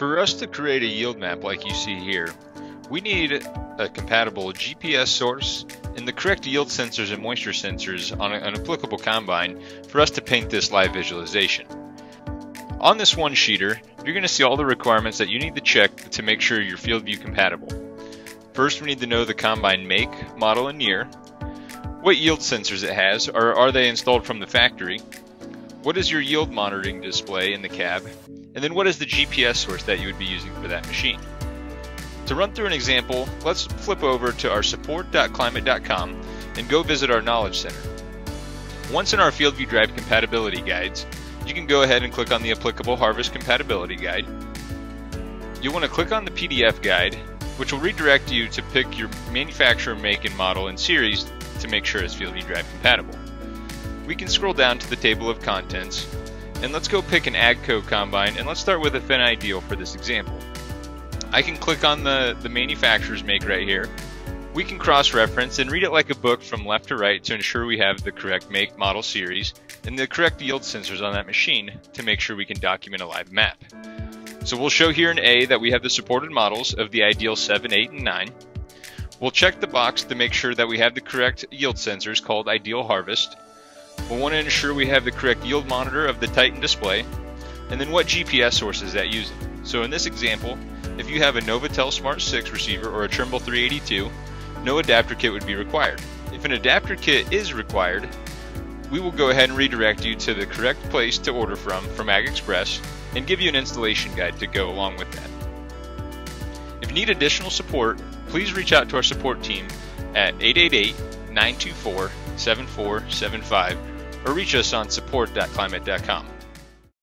For us to create a yield map like you see here, we need a compatible GPS source and the correct yield sensors and moisture sensors on an applicable combine for us to paint this live visualization. On this one sheeter, you're going to see all the requirements that you need to check to make sure you're FieldView compatible. First, we need to know the combine make, model, and year, what yield sensors it has, or are they installed from the factory, what is your yield monitoring display in the cab, and then what is the GPS source that you would be using for that machine. To run through an example, let's flip over to our support.climate.com and go visit our Knowledge Center. Once in our FieldView Drive compatibility guides, you can go ahead and click on the applicable harvest compatibility guide. You'll want to click on the PDF guide, which will redirect you to pick your manufacturer, make, and model and series to make sure it's FieldView Drive compatible. We can scroll down to the table of contents, and let's go pick an AGCO combine, and let's start with a Fendt Ideal for this example. I can click on the, the manufacturer's make right here. We can cross-reference and read it like a book from left to right to ensure we have the correct make, model, series, and the correct yield sensors on that machine to make sure we can document a live map. So we'll show here in A that we have the supported models of the Ideal 7, 8, and 9. We'll check the box to make sure that we have the correct yield sensors called Ideal Harvest. We'll want to ensure we have the correct yield monitor of the Titan display, and then what GPS source is that using. So in this example, if you have a Novatel Smart 6 receiver or a Trimble 382, no adapter kit would be required. If an adapter kit is required, we will go ahead and redirect you to the correct place to order from from Ag Express and give you an installation guide to go along with that. If you need additional support, please reach out to our support team at 888-924-7475 or reach us on support.climate.com.